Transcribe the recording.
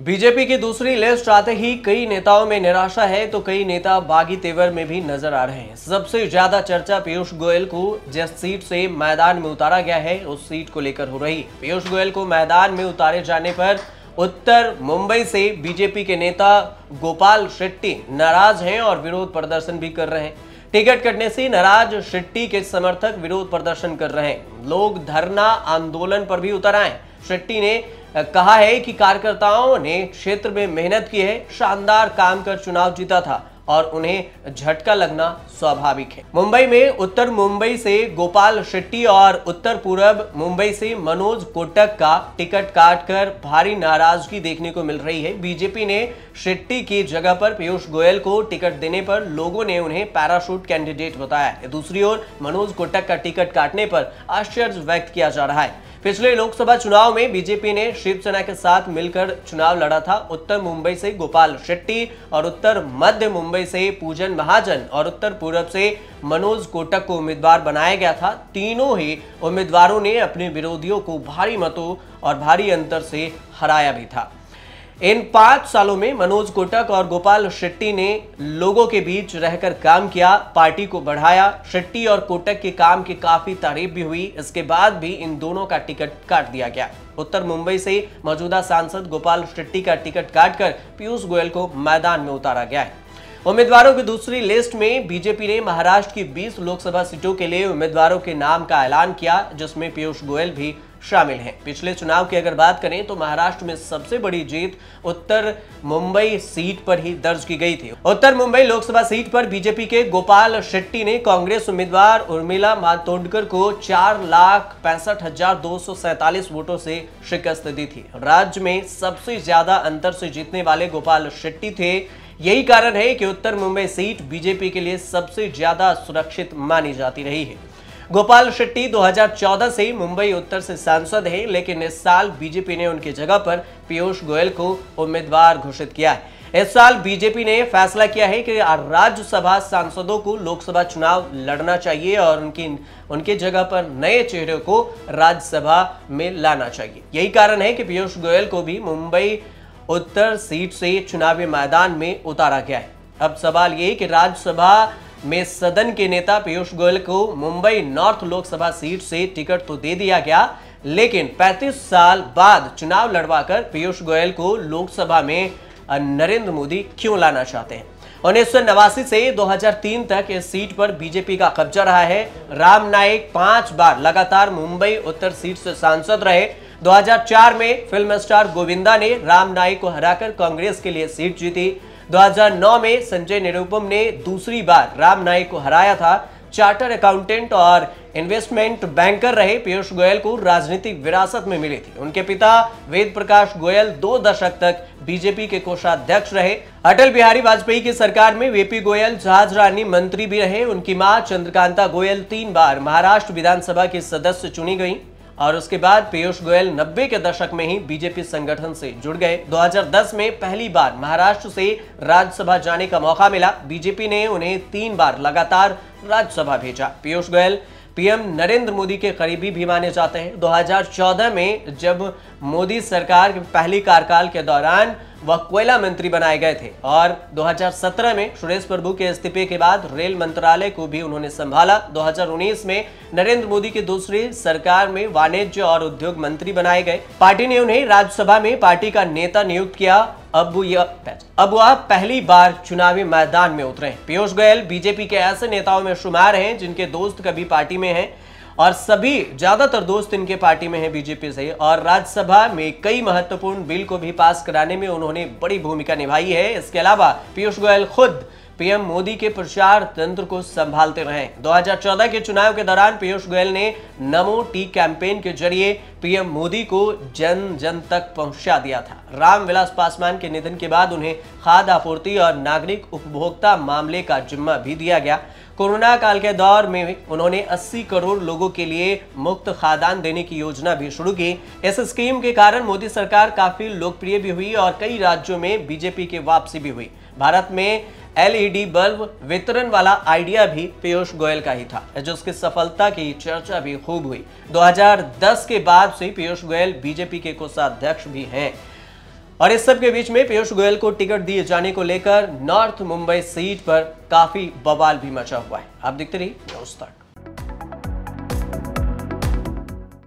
BJP की दूसरी list आते ही कई नेताओं में निराशा है तो कई नेता बागी तेवर में भी नज़र आ रहे हैं। सबसे ज़्यादा चर्चा पीयूष गोयल को जिस सीट से मैदान में उतारा गया है, उस सीट को लेकर हो रही। पीयूष गोयल को मैदान में उतारे जाने पर उत्तर मुंबई से बीजेपी के नेता गोपाल शेट्टी नाराज़ हैं और विरोध प्रदर्शन भी कर रहे हैं। टिकट कटने से नाराज़ शेट्टी के समर्थक विरोध प्रदर्शन कर रहे हैं। लोग धरना आंदोलन पर भी उतर आए। शेट्टी ने कहा है कि कार्यकर्ताओं ने क्षेत्र में मेहनत की है, शानदार काम कर चुनाव जीता था और उन्हें झटका लगना स्वाभाविक है। मुंबई में उत्तर मुंबई से गोपाल शेट्टी और उत्तर पूर्व मुंबई से मनोज कोटक का टिकट काटकर भारी नाराज़गी देखने को मिल रही है। बीजेपी ने शेट्टी की जगह पर पीयूष गोयल को टिकट देने पर लोगों ने उन्हें पैराशूट कैंडिडेट बताया। दूसरी ओर, मनोज कोटक का टिकट काटने पर आश्चर्य व्यक्त किया जा रहा है। पिछले लोकसभा चुनाव में बीजेपी ने शिवसेना के साथ मिलकर चुनाव लड़ा था। उत्तर मुंबई से गोपाल शेट्टी और उत्तर मध्य मुंबई से पूजन महाजन और उत्तर पूर्व से मनोज कोटक को उम्मीदवार बनाया गया था। तीनों ही उम्मीदवारों ने अपने विरोधियों को भारी मतों और भारी अंतर से हराया भी था। इन पाँच सालों में मनोज कोटक और गोपाल शेट्टी ने लोगों के बीच रहकर काम किया, पार्टी को बढ़ाया। शेट्टी और कोटक के काम की काफ़ी तारीफ़ भी हुई। इसके बाद भी इन दोनों का टिकट काट दिया गया। उत्तर मुंबई से मौजूदा सांसद गोपाल शेट्टी का टिकट काटकर पीयूष गोयल को मैदान में उतारा गया है। उम्मीदवारों की दूसरी लिस्ट में बीजेपी ने महाराष्ट्र की 20 लोकसभा सीटों के लिए उम्मीदवारों के नाम का ऐलान किया, जिसमें पीयूष गोयल भी शामिल हैं। पिछले चुनाव की अगर बात करें तो महाराष्ट्र में सबसे बड़ी जीत उत्तर मुंबई सीट पर ही दर्ज की गई थी। उत्तर मुंबई लोकसभा सीट पर बीजेपी के गोपाल शेट्टी ने कांग्रेस उम्मीदवार उर्मिला मातोंडकर को चार लाख पैंसठ हज़ार दो सौ सैतालीस वोटों से शिकस्त दी थी। राज्य में सबसे ज़्यादा अंतर से जीतने वाले गोपाल शेट्टी थे यही कारण है कि उत्तर मुंबई सीट बीजेपी के लिए सबसे ज़्यादा सुरक्षित मानी जाती रही है। गोपाल शेट्टी 2014 से मुंबई उत्तर से सांसद हैं, लेकिन इस साल बीजेपी ने उनकी जगह पर पीयूष गोयल को उम्मीदवार घोषित किया है। इस साल बीजेपी ने फैसला किया है कि राज्यसभा सांसदों को लोकसभा चुनाव लड़ना चाहिए और उनकी, उनके जगह पर नए चेहरे को राज्यसभा में लाना चाहिए। यही कारण है कि पीयूष गोयल को भी मुंबई उत्तर सीट से चुनावी मैदान में उतारा गया है। अब सवाल ये कि राज्यसभा में सदन के नेता पीयूष गोयल को मुंबई नॉर्थ लोकसभा सीट से टिकट तो दे दिया गया, लेकिन 35 साल बाद चुनाव लड़वाकर पीयूष गोयल को लोकसभा में नरेंद्र मोदी क्यों लाना चाहते हैं? उन्नीस सौ नवासी से 2003 तक इस सीट पर बीजेपी का कब्जा रहा है। राम नाइक पाँच बार लगातार मुंबई उत्तर सीट से सांसद रहे। 2004 में फ़िल्म स्टार गोविंदा ने राम नाइक को हराकर कांग्रेस के लिए सीट जीती। 2009 में संजय निरुपम ने दूसरी बार राम नाइक को हराया था। चार्टर अकाउंटेंट और इन्वेस्टमेंट बैंकर रहे पीयूष गोयल को राजनीतिक विरासत में मिली थी। उनके पिता वेद प्रकाश गोयल दो दशक तक बीजेपी के कोषाध्यक्ष रहे। अटल बिहारी वाजपेयी की सरकार में वीपी गोयल, जहाज़ रानी मंत्री भी रहे। उनकी माँ चंद्रकांता गोयल तीन बार महाराष्ट्र विधानसभा की सदस्य चुनी गई। और उसके बाद पीयूष गोयल 90 के दशक में ही बीजेपी संगठन से जुड़ गए। 2010 में पहली बार महाराष्ट्र से राज्यसभा जाने का मौका मिला। बीजेपी ने उन्हें तीन बार लगातार राज्यसभा भेजा। पीयूष गोयल पीएम नरेंद्र मोदी के करीबी भी माने जाते हैं। 2014 में जब मोदी सरकार के पहली कार्यकाल के दौरान वह कोयला मंत्री बनाए गए थे और 2017 में सुरेश प्रभु के इस्तीफे के बाद रेल मंत्रालय को भी उन्होंने संभाला। 2019 में नरेंद्र मोदी की दूसरी सरकार में वाणिज्य और उद्योग मंत्री बनाए गए। पार्टी ने उन्हें राज्यसभा में पार्टी का नेता नियुक्त किया। अब यह अब वह पहली बार चुनावी मैदान में उतरे पीयूष गोयल बीजेपी के ऐसे नेताओं में शुमार हैं जिनके दोस्त कभी पार्टी में हैं। और सभी, ज़्यादातर दोस्त इनके पार्टी में हैं बीजेपी से और राज्यसभा में कई महत्वपूर्ण बिल को भी पास कराने में उन्होंने बड़ी भूमिका निभाई है। इसके अलावा पीयूष गोयल खुद पीएम मोदी के प्रचार तंत्र को संभालते रहे। 2014 के चुनाव के दौरान पीयूष गोयल ने नमो टी कैंपेन के ज़रिए पीएम मोदी को जन जन तक पहुँचा दिया था। रामविलास पासवान के निधन के बाद उन्हें खाद्य आपूर्ति और नागरिक उपभोक्ता मामले का जिम्मा भी दिया गया। कोरोना काल के दौर में उन्होंने 80 करोड़ लोगों के लिए मुफ़्त खादान देने की योजना भी शुरू की। इस स्कीम के कारण मोदी सरकार काफ़ी लोकप्रिय भी हुई और कई राज्यों में बीजेपी की वापसी भी हुई। भारत में एलईडी बल्ब वितरण वाला आइडिया भी पीयूष गोयल का ही था जिसकी सफलता की चर्चा भी खूब हुई। 2010 के बाद से पीयूष गोयल बीजेपी के कोषाध्यक्ष भी हैं। और इस सब के बीच में पीयूष गोयल को टिकट दिए जाने को लेकर नॉर्थ मुंबई सीट पर काफ़ी बवाल भी मचा हुआ है। आप देखते रहिए